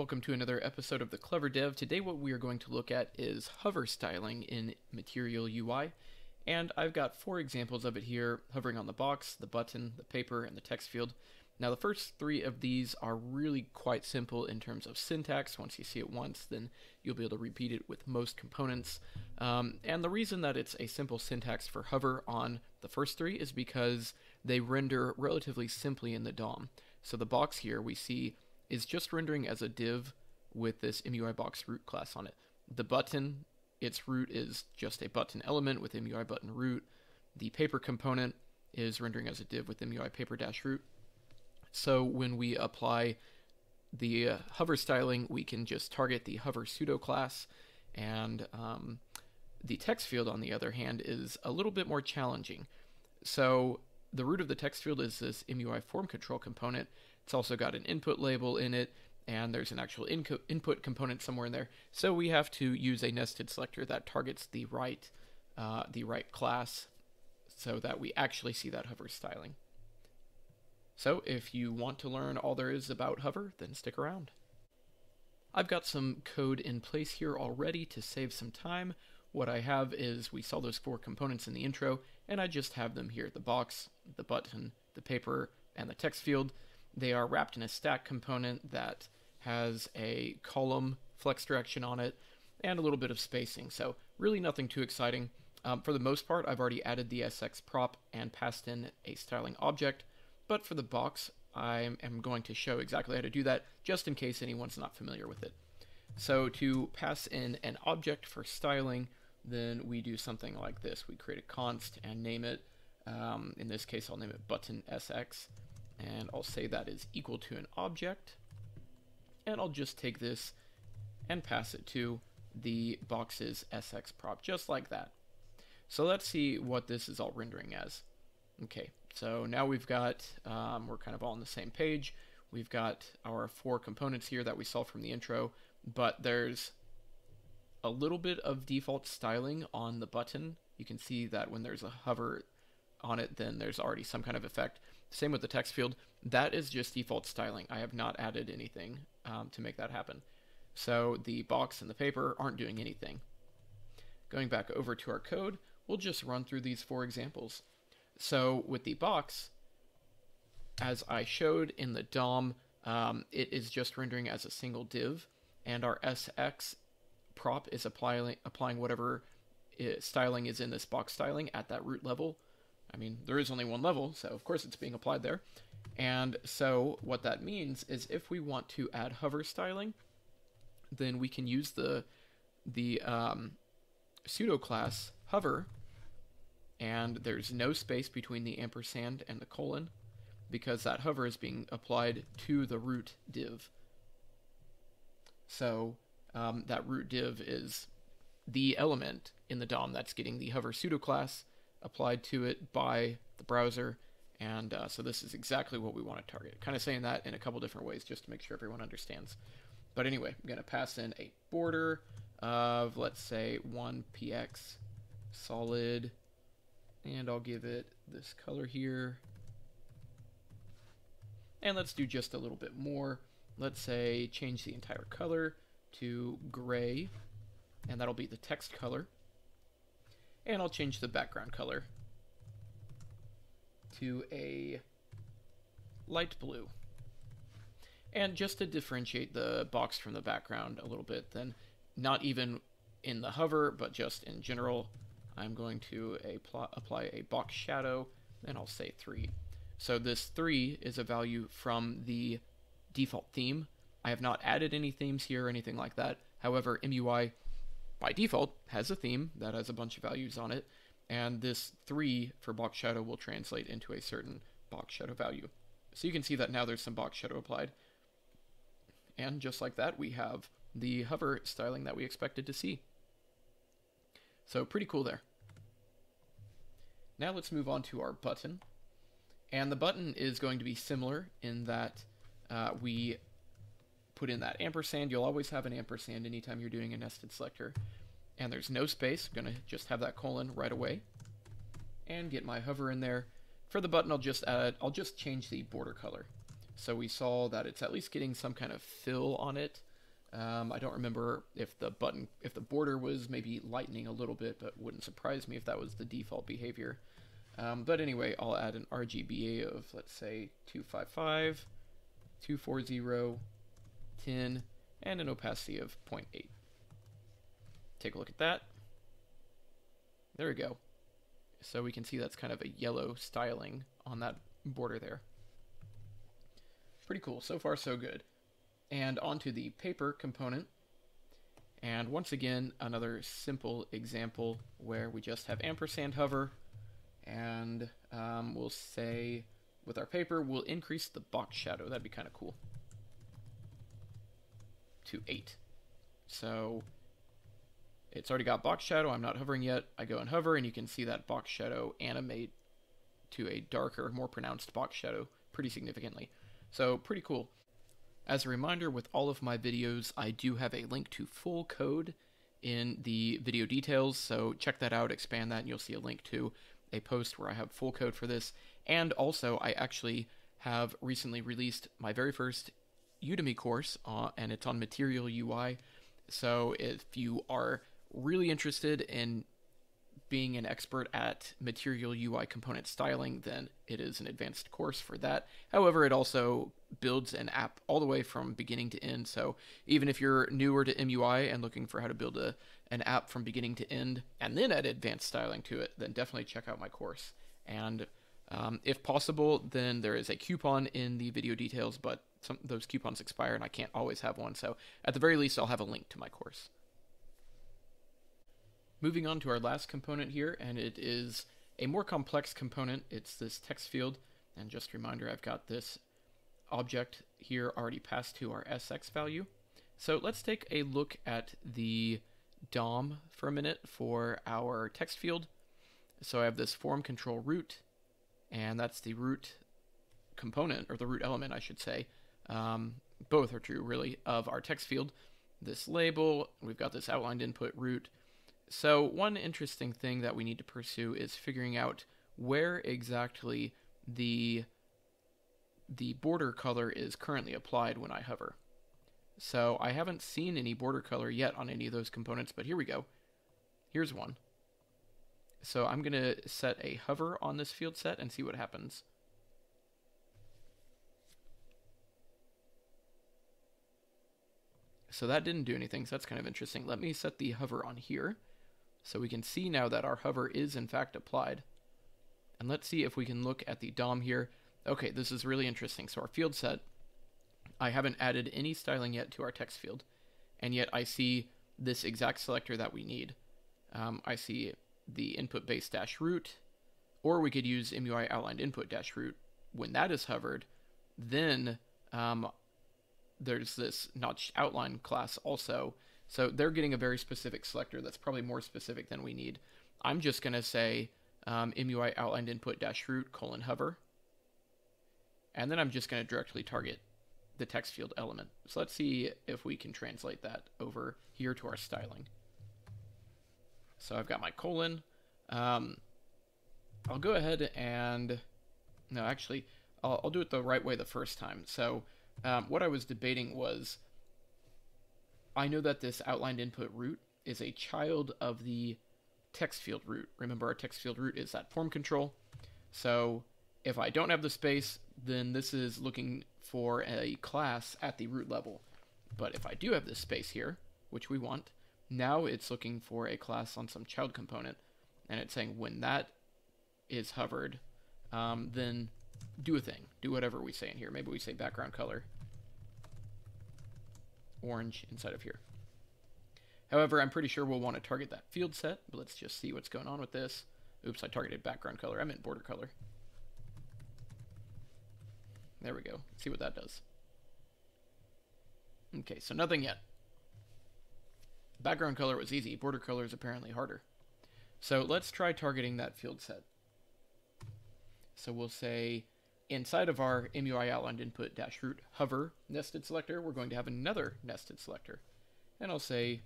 Welcome to another episode of the Clever Dev. Today, what we are going to look at is hover styling in Material UI. And I've got four examples of it here hovering on the box, the button, the paper, and the text field. Now, the first three of these are really quite simple in terms of syntax. Once you see it once, then you'll be able to repeat it with most components. Um, and the reason that it's a simple syntax for hover on the first three is because they render relatively simply in the DOM. So the box here we see is just rendering as a div with this MUI box root class on it. The button, its root is just a button element with MUI button root. The paper component is rendering as a div with MUI paper dash root. So when we apply the uh, hover styling, we can just target the hover pseudo class, and um, the text field, on the other hand, is a little bit more challenging. So the root of the text field is this MUI form control component. It's also got an input label in it, and there's an actual input component somewhere in there. So we have to use a nested selector that targets the right, uh, the right class, so that we actually see that hover styling. So if you want to learn all there is about hover, then stick around. I've got some code in place here already to save some time. What I have is we saw those four components in the intro, and I just have them here the box, the button, the paper, and the text field. They are wrapped in a stack component that has a column flex direction on it and a little bit of spacing. So really nothing too exciting. Um, for the most part, I've already added the SX prop and passed in a styling object, but for the box, I am going to show exactly how to do that, just in case anyone's not familiar with it. So to pass in an object for styling, then we do something like this. We create a const and name it. Um, in this case, I'll name it button SX, and I'll say that is equal to an object. And I'll just take this and pass it to the box's SX prop, just like that. So let's see what this is all rendering as. Okay, so now we've got, um, we're kind of all on the same page. We've got our four components here that we saw from the intro, but there's a little bit of default styling on the button. You can see that when there's a hover on it, then there's already some kind of effect. Same with the text field. That is just default styling. I have not added anything um, to make that happen. So the box and the paper aren't doing anything. Going back over to our code, we'll just run through these four examples. So with the box, as I showed in the DOM, um, it is just rendering as a single div, and our SX prop is applying applying whatever styling is in this box styling at that root level. I mean, there is only one level, so of course it's being applied there. And so what that means is if we want to add hover styling, then we can use the the um, pseudo class hover and there's no space between the ampersand and the colon because that hover is being applied to the root div. So um, that root div is the element in the DOM that's getting the hover pseudo class applied to it by the browser. And uh, so this is exactly what we want to target. Kind of saying that in a couple different ways just to make sure everyone understands. But anyway, I'm going to pass in a border of, let's say, 1px solid and I'll give it this color here. And let's do just a little bit more. Let's say change the entire color to gray, and that'll be the text color. And I'll change the background color to a light blue. And just to differentiate the box from the background a little bit, then not even in the hover, but just in general, I'm going to apply a box shadow, and I'll say 3. So this 3 is a value from the default theme. I have not added any themes here or anything like that. However, MUI by default has a theme that has a bunch of values on it, and this 3 for box shadow will translate into a certain box shadow value. So you can see that now there's some box shadow applied. And just like that, we have the hover styling that we expected to see. So pretty cool there. Now let's move on to our button. And the button is going to be similar in that uh, we put in that ampersand. You'll always have an ampersand anytime you're doing a nested selector. And there's no space. I'm going to just have that colon right away. And get my hover in there. For the button, I'll just add, I'll just change the border color. So we saw that it's at least getting some kind of fill on it. Um, I don't remember if the button, if the border was maybe lightening a little bit, but wouldn't surprise me if that was the default behavior. Um, but anyway, I'll add an RGBA of, let's say, 255, 240, 10, and an opacity of 0.8. Take a look at that. There we go. So we can see that's kind of a yellow styling on that border there. Pretty cool. So far, so good. And onto the paper component. And once again, another simple example where we just have ampersand hover. And um, we'll say with our paper, we'll increase the box shadow. That'd be kind of cool. To 8. So it's already got box shadow. I'm not hovering yet. I go and hover, and you can see that box shadow animate to a darker, more pronounced box shadow pretty significantly. So pretty cool. As a reminder, with all of my videos, I do have a link to full code in the video details, so check that out, expand that, and you'll see a link to a post where I have full code for this. And also, I actually have recently released my very first Udemy course, uh, and it's on Material UI. So if you are really interested in being an expert at material UI component styling, then it is an advanced course for that. However, it also builds an app all the way from beginning to end. So even if you're newer to MUI and looking for how to build a, an app from beginning to end and then add advanced styling to it, then definitely check out my course. And um, if possible, then there is a coupon in the video details, but some those coupons expire and I can't always have one. So at the very least, I'll have a link to my course. Moving on to our last component here, and it is a more complex component. It's this text field, and just a reminder, I've got this object here already passed to our SX value. So let's take a look at the DOM for a minute for our text field. So I have this form control root, and that's the root component, or the root element, I should say. Um, both are true, really, of our text field. This label, we've got this outlined input root, so one interesting thing that we need to pursue is figuring out where exactly the the border color is currently applied when I hover. So I haven't seen any border color yet on any of those components, but here we go. Here's one. So I'm going to set a hover on this field set and see what happens. So that didn't do anything, so that's kind of interesting. Let me set the hover on here. So we can see now that our hover is in fact applied. And let's see if we can look at the DOM here. Okay, this is really interesting. So our field set, I haven't added any styling yet to our text field. And yet I see this exact selector that we need. Um, I see the input base dash root, or we could use MUI outlined input dash root. When that is hovered, then um, there's this notch outline class also so they're getting a very specific selector that's probably more specific than we need. I'm just going to say um, MUI outlined input dash root colon hover. And then I'm just going to directly target the text field element. So let's see if we can translate that over here to our styling. So I've got my colon. Um, I'll go ahead and, no, actually, I'll, I'll, do it the right way the first time. So um, what I was debating was I know that this outlined input root is a child of the text field root. Remember, our text field root is that form control. So if I don't have the space, then this is looking for a class at the root level. But if I do have this space here, which we want, now it's looking for a class on some child component. And it's saying when that is hovered, um, then do a thing. Do whatever we say in here. Maybe we say background color orange inside of here. However, I'm pretty sure we'll want to target that field set, but let's just see what's going on with this. Oops, I targeted background color. I meant border color. There we go. see what that does. Okay, so nothing yet. Background color was easy. Border color is apparently harder. So let's try targeting that field set. So we'll say inside of our MUI outlined input dash root hover nested selector, we're going to have another nested selector. And I'll say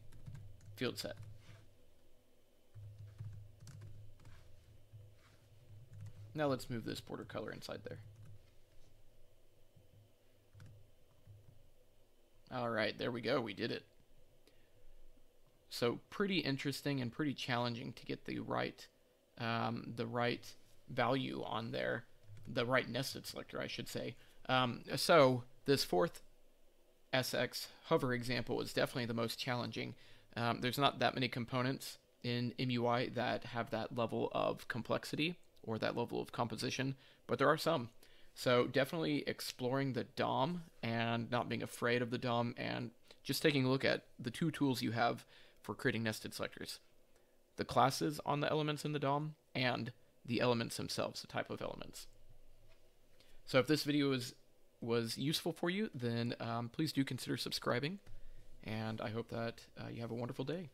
field set. Now let's move this border color inside there. All right, there we go. We did it. So pretty interesting and pretty challenging to get the right, um, the right value on there, the right nested selector, I should say. Um, so this fourth SX hover example is definitely the most challenging. Um, there's not that many components in MUI that have that level of complexity or that level of composition, but there are some. So definitely exploring the DOM and not being afraid of the DOM and just taking a look at the two tools you have for creating nested selectors. The classes on the elements in the DOM and the elements themselves, the type of elements. So if this video was was useful for you, then um, please do consider subscribing, and I hope that uh, you have a wonderful day.